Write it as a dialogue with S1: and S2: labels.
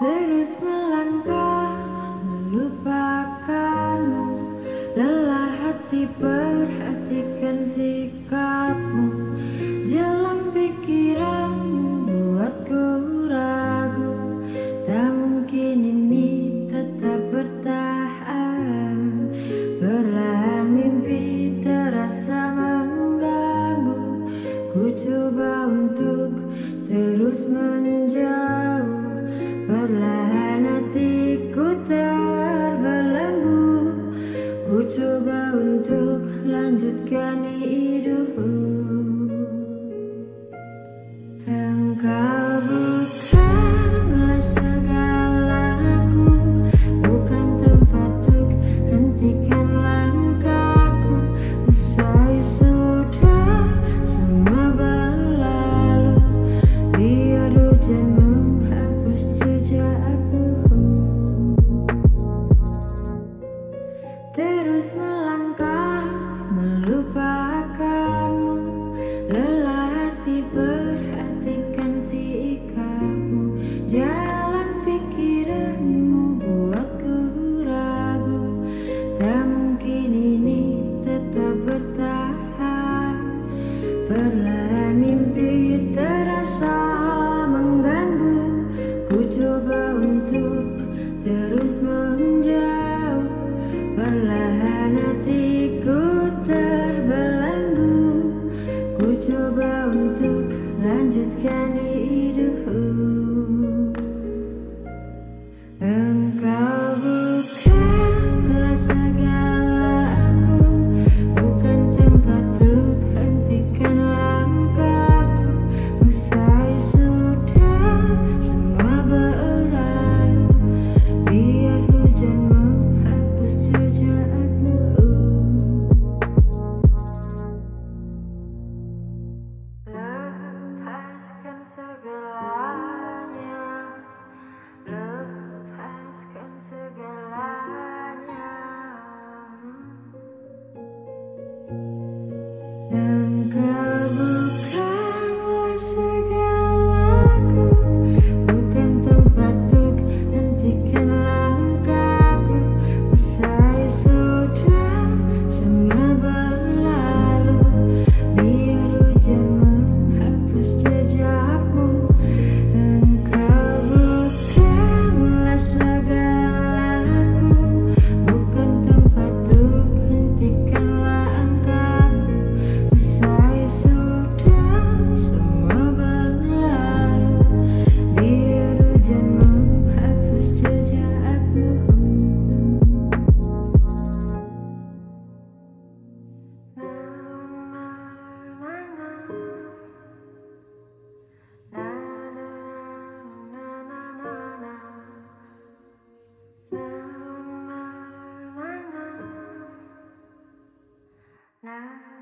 S1: terus melangkah melupakanmu. Lelah hati perhatikan sikapmu. Jalan pikiranmu buatku ragu. Tak mungkin ini tetap bertahan. Perlahan mimpi terasa mengganggu. Ku coba untuk terus menjauh. Ku coba untuk lanjutkan hidup. Engkau coba untuk lanjutkan segalanya Engkau now